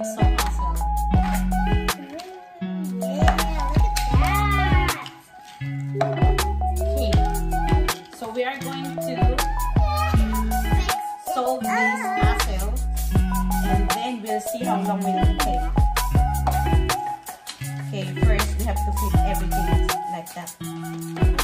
okay. So we are going to solve these puzzles and then we'll see how long we will take. Okay, first we have to fit everything like that.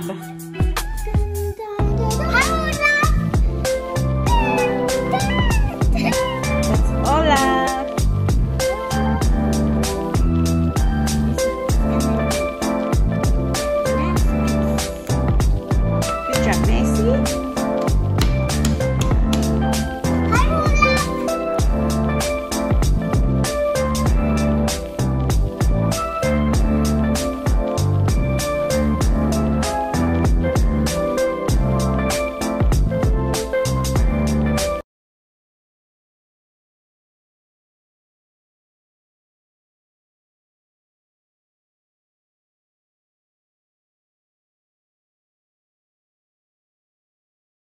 job!